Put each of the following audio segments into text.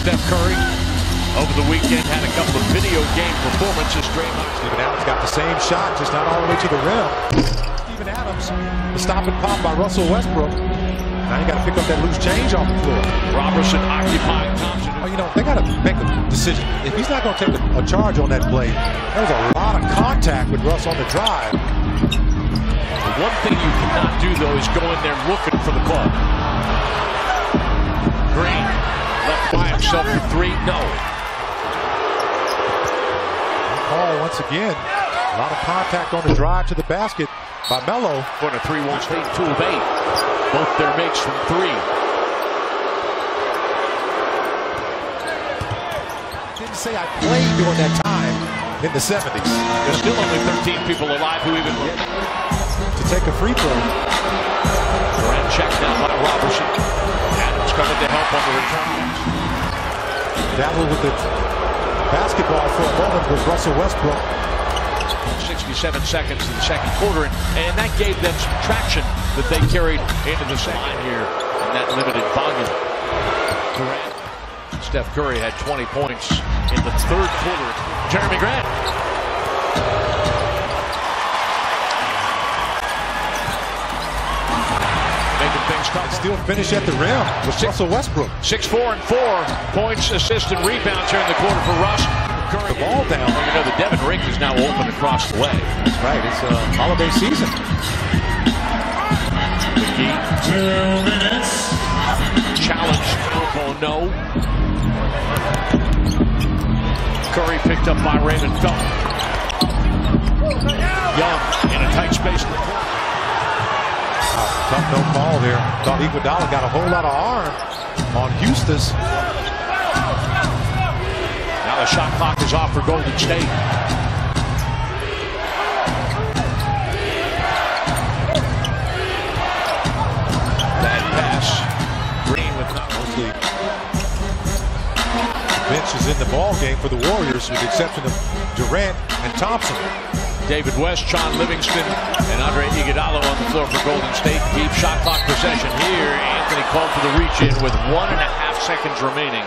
Steph Curry over the weekend had a couple of video game performances. Draymond. Steven Adams got the same shot, just not all the way to the rim. Steven Adams, the stop and pop by Russell Westbrook. Now you got to pick up that loose change off the floor. Roberson occupying Thompson. Oh, you know, they got to make a decision. If he's not going to take a, a charge on that play, there was a lot of contact with Russ on the drive. The one thing you cannot do, though, is go in there looking for the call. Green by himself for three. No. Call once again. A lot of contact on the drive to the basket by Melo. Going to 3 1 state, 2 of 8. Both their makes from three. Didn't say I played during that time in the 70s. There's still only 13 people alive who even to take a free throw. Durant checked down by Roberson. Adams coming to help on the return. Dabbled with the basketball for a moment with Russell Westbrook. 67 seconds in the second quarter, and, and that gave them some traction that they carried into the second here in that limited volume. Durant, Steph Curry had 20 points in the third quarter. Jerami Grant. Still finish at the rim with Six, Russell Westbrook. 6-4 and 4 points, assists, and rebounds here in the quarter for Russ. Curry the ball down. You know, the Devin rink is now open across the way. That's right. It's a holiday season. McGee. Two minutes. Challenge. Oh, no. Curry picked up by Raymond Felton. Young in a tight space. Uh, tough no call there. Thought Iguodala got a whole lot of arm on Huestis. Now the shot clock is off for Golden State. Bad pass. Green with not Mostly bench is in the ball game for the Warriors with the exception of Durant and Thompson. David West, Shaun Livingston, and Andre Iguodala on the floor for Golden State. Deep shot clock possession here. Anthony called for the reach-in with one and a half seconds remaining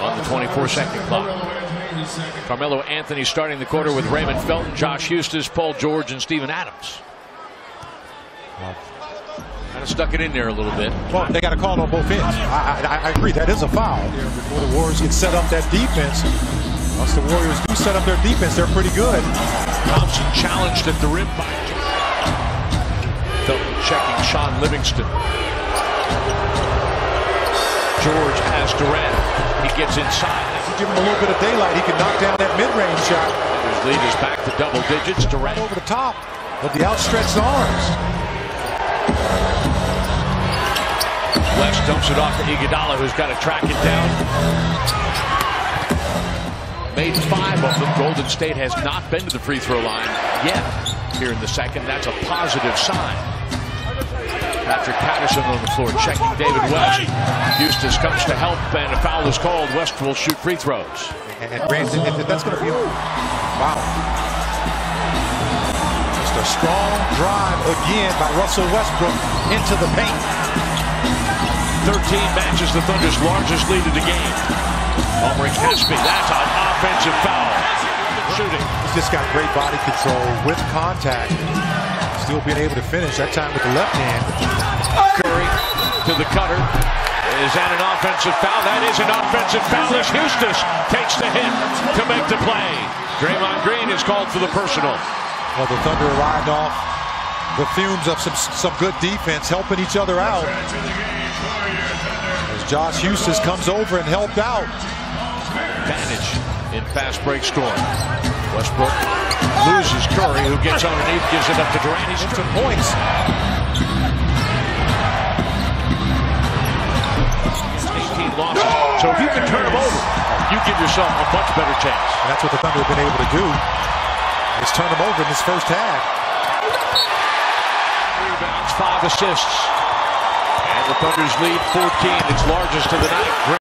on the 24-second clock. Carmelo Anthony starting the quarter with Raymond Felton, Josh Huestis, Paul George, and Steven Adams. Kind of stuck it in there a little bit. Well, they got a call on both ends. I, I, I agree. That is a foul. Before the Warriors get set up that defense, once the Warriors do set up their defense, they're pretty good. Thompson challenged at the rim by Felton checking Shaun Livingston. George has Durant. He gets inside. If you Give him a little bit of daylight. He can knock down that mid-range shot. His lead is back to double digits. Durant over the top of the outstretched arms. West dumps it off to Iguodala, who's got to track it down. Made five of them. Golden State has not been to the free throw line yet here in the second. That's a positive sign. Patrick Patterson on the floor checking David West. Huestis comes to help, and a foul is called. West will shoot free throws. And, that's going to be wow. Just a strong drive again by Russell Westbrook into the paint. 13 matches the Thunder's largest lead of the game. Omri Caspi, that's an offensive foul. Shooting. He's just got great body control with contact. Still being able to finish, that time with the left hand. Curry to the cutter. Is that an offensive foul? That is an offensive foul as Huestis takes the hit to make the play. Draymond Green is called for the personal. Well, the Thunder arrived off the fumes of some, some good defense, helping each other out. As Josh Huestis comes over and helped out. Advantage in fast break scoring. Westbrook loses Curry, who gets underneath, gives it up to Durant. He's Some points. 18 losses. So if you can turn them over, you give yourself a much better chance. And that's what the Thunder have been able to do. Is turn them over in this first half. Rebounds, five assists. And the Thunder's lead 14, its largest of the night.